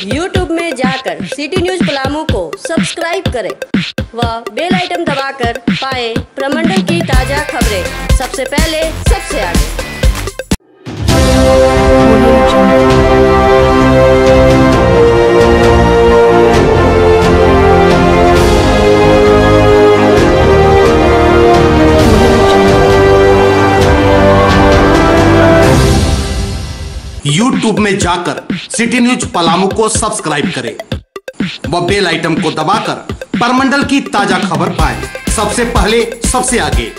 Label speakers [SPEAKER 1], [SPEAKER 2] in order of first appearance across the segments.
[SPEAKER 1] YouTube में जाकर city news Palamu को सब्सक्राइब करें व बेल आइटम दबाकर पाएँ प्रमंडल की ताज़ा खबरें। सबसे पहले, सबसे आगे।
[SPEAKER 2] यूट्यूब में जाकर सिटी न्यूज़ पलामू को सब्सक्राइब करें। व बेल आइटम को दबाकर परमंडल की ताज़ा खबर पाएँ। सबसे पहले, सबसे आगे।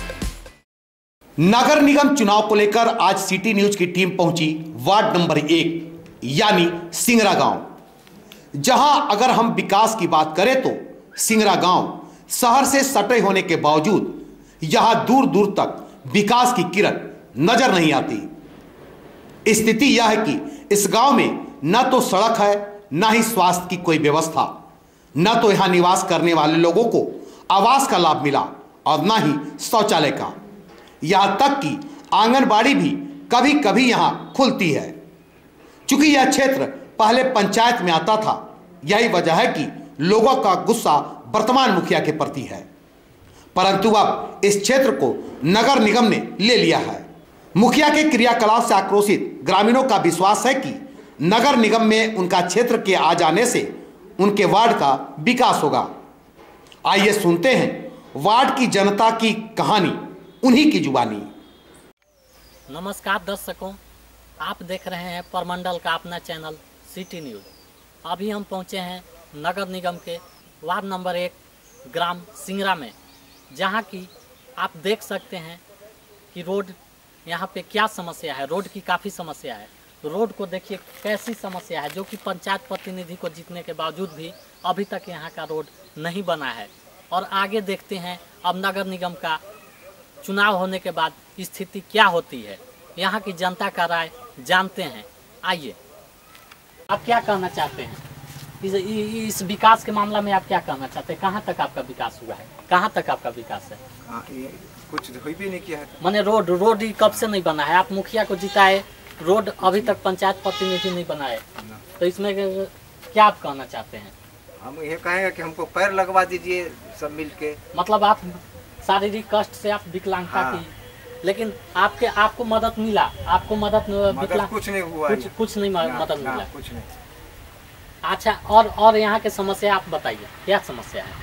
[SPEAKER 2] नगर निगम चुनाव को लेकर आज सिटी न्यूज़ की टीम पहुँची वार्ड नंबर एक, यानी सिंगरा गाँव। जहाँ अगर हम विकास की बात करें तो सिंगरा गाँव शहर से सटे होने के बावजूद यहाँ दूर दूर तक विकास की किरण नज़र नहीं आती। स्थिति यह है कि इस गाँव में न तो सड़क है, न ही स्वास्थ्य की कोई व्यवस्था। न तो यहाँ निवास करने वाले लोगों को आवास का लाभ मिला और न ही शौचालय का। यहाँ तक कि आंगनबाड़ी भी कभी कभी यहाँ खुलती है। चूँकि यह क्षेत्र पहले पंचायत में आता था, यही वजह है कि लोगों का गुस्सा वर्तमान मुखिया के प्रति है। परंतु अब इस क्षेत्र को नगर निगम ने ले लिया है। मुखिया के क्रियाकलाप से आक्रोशित ग्रामीणों का विश्वास है कि नगर निगम में उनका क्षेत्र के आ जाने से उनके वार्ड का विकास होगा। आइए सुनते हैं वार्ड की जनता की कहानी, उन्हीं की जुबानी।
[SPEAKER 3] नमस्कार दर्शकों, आप देख रहे हैं परमंडल का अपना चैनल सिटी न्यूज़। अभी हम पहुँचे हैं नगर निगम के वार्ड नंबर एक, ग्राम सिंगरा में, जहाँ की आप देख सकते हैं कि रोड यहाँ पे क्या समस्या है? रोड की काफ़ी समस्या है। रोड को देखिए, कैसी समस्या है, जो कि पंचायत प्रतिनिधि को जीतने के बावजूद भी अभी तक यहाँ का रोड नहीं बना है। और आगे देखते हैं, अब नगर निगम का चुनाव होने के बाद स्थिति क्या होती है? यहाँ की जनता का राय जानते हैं। आइए। आप क्या कहना चाहते हैं? इस, इस विकास के मामला में आप क्या कहना चाहते हैं? कहाँ तक आपका विकास हुआ है? कहाँ तक आपका विकास है?
[SPEAKER 4] हाँ, कुछ भी नहीं किया है।
[SPEAKER 3] माने रोड रोड कब से नहीं बना है? आप मुखिया को जिताए रोड अभी तक पंचायत प्रतिनिधि नहीं बनाए। तो इसमें क्या आप कहना चाहते हैं?
[SPEAKER 4] हम ये कहेंगे कि हमको पैर लगवा दीजिए सब मिल के।
[SPEAKER 3] मतलब आप शारीरिक कष्ट से आप विकलांगता
[SPEAKER 4] हाँ।
[SPEAKER 3] की। लेकिन आपके आपको मदद मिला? आपको मदद
[SPEAKER 4] मदद कुछ नहीं हुआ
[SPEAKER 3] कुछ कुछ नहीं मदद मिला?
[SPEAKER 4] कुछ नहीं।
[SPEAKER 3] अच्छा और और यहाँ के समस्या आप बताइए क्या समस्या है?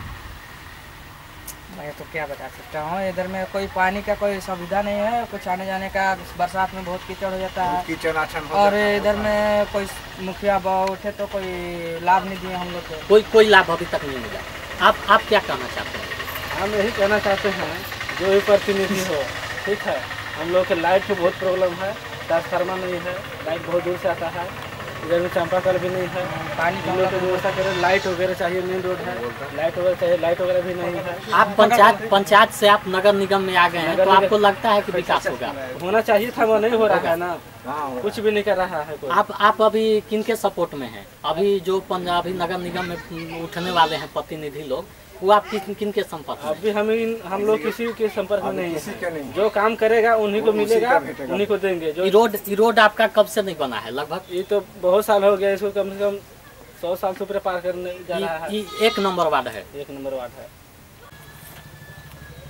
[SPEAKER 5] मैं तो क्या बता सकता हूँ इधर में कोई पानी का कोई सुविधा नहीं है कुछ आने जाने का बरसात में बहुत कीचड़ हो जाता है।
[SPEAKER 4] किचन आछन हो
[SPEAKER 5] और इधर में कोई मुखिया बाबा उठे तो कोई लाभ नहीं दिए हम लोग को।
[SPEAKER 3] कोई कोई लाभ अभी तक नहीं मिला। आप आप क्या कहना चाहते हैं?
[SPEAKER 6] हम यही कहना चाहते हैं जो भी प्रतिनिधि हो ठीक है? हम लोग के लाइट की बहुत प्रॉब्लम है ट्रांसफार्मर नहीं है लाइट बहुत दूर से आता है। इधर में चापाकल भी नहीं है।
[SPEAKER 5] पानी का
[SPEAKER 6] हम लोग की व्यवस्था करें लाइट वगैरह चाहिए मेन रोड है। लाइट वगैरह चाहिए लाइट वगैरह भी नहीं है।
[SPEAKER 3] आप पंचायत पंचायत से आप नगर निगम में आ गए हैं तो आपको लगता है कि विकास होगा?
[SPEAKER 6] होना चाहिए था वो नहीं हो रहा है ना।
[SPEAKER 4] हाँ,
[SPEAKER 6] कुछ भी नहीं कर रहा है कोई।
[SPEAKER 3] आप आप अभी किनके सपोर्ट में हैं? अभी जो पंजाबी नगर निगम में उठने वाले हैं प्रतिनिधि लोग वो आप किन किनके संपर्क
[SPEAKER 6] अभी हम इन हम लोग किसी के संपर्क में नहीं
[SPEAKER 4] किसी
[SPEAKER 6] है
[SPEAKER 4] का नहीं।
[SPEAKER 6] जो काम करेगा उन्हीं को मिलेगा उन्हीं को देंगे। जो
[SPEAKER 3] रोड रोड आपका कब से नहीं बना है लगभग?
[SPEAKER 6] ये तो बहुत साल हो गया इसको कम से कम सौ साल से ऊपर पार करने जा रहा है।
[SPEAKER 3] एक नंबर वार्ड है।
[SPEAKER 6] एक नंबर वार्ड है।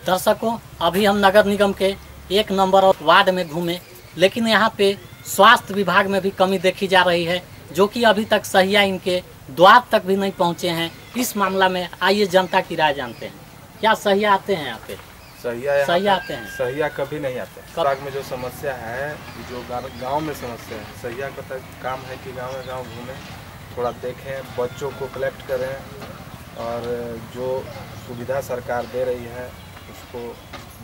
[SPEAKER 3] दर्शकों अभी हम नगर निगम के एक नंबर और वार्ड में घूमे लेकिन यहाँ पे स्वास्थ्य विभाग में भी कमी देखी जा रही है जो कि अभी तक सहिया इनके द्वार तक भी नहीं पहुँचे हैं। इस मामला में आइए जनता की राय जानते हैं। क्या सही आते हैं यहाँ पे?
[SPEAKER 7] सहिया पर-
[SPEAKER 3] आते हैं।
[SPEAKER 7] सहिया कभी नहीं आते।
[SPEAKER 3] कब-
[SPEAKER 7] में जो समस्या है जो गाँव में समस्या है सहिया का तो काम है कि गाँव में गाँव घूमें थोड़ा देखें बच्चों को कलेक्ट करें और जो सुविधा सरकार दे रही है उसको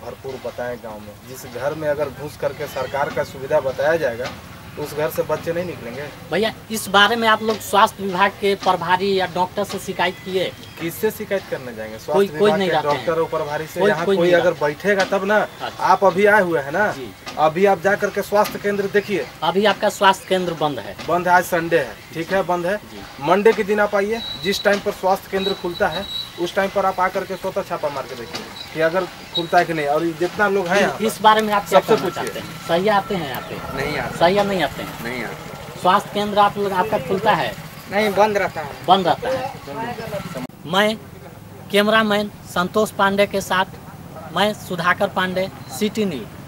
[SPEAKER 7] भरपूर बताएँ गाँव में। जिस घर में अगर घुस करके सरकार का सुविधा बताया जाएगा तो उस घर से बच्चे नहीं निकलेंगे?
[SPEAKER 3] भैया इस बारे में आप लोग स्वास्थ्य विभाग के प्रभारी या डॉक्टर से शिकायत किए।
[SPEAKER 7] किससे शिकायत करने जाएँगे?
[SPEAKER 3] कोई- कोई नहीं
[SPEAKER 7] डॉक्टर और प्रभारी से
[SPEAKER 3] कोई-
[SPEAKER 7] यहाँ
[SPEAKER 3] कोई
[SPEAKER 7] कोई अगर बैठेगा तब ना
[SPEAKER 3] अच्छा।
[SPEAKER 7] आप अभी आए हुए हैं ना? अभी आप जा करके स्वास्थ्य केंद्र देखिए।
[SPEAKER 3] अभी आपका स्वास्थ्य केंद्र बंद है।
[SPEAKER 7] बंद है आज संडे है। ठीक है बंद है। मंडे के दिन आप आइए जिस टाइम पर स्वास्थ्य केंद्र खुलता है उस टाइम पर आप आकर के स्वतः छापा मार के देखिए कि अगर खुलता है कि नहीं। और जितना लोग हैं
[SPEAKER 3] इस बारे में आप
[SPEAKER 7] सबसे।
[SPEAKER 3] चाहते हैं? सही आते हैं यहाँ पे?
[SPEAKER 4] नहीं आता।
[SPEAKER 3] सही नहीं आते हैं?
[SPEAKER 4] नहीं आता।
[SPEAKER 3] स्वास्थ्य केंद्र आप लोग आपका खुलता है?
[SPEAKER 5] नहीं बंद रहता है।
[SPEAKER 3] बंद रहता है। मैं कैमरामैन संतोष पांडे के साथ मैं सुधाकर पांडे सिटी न्यूज़।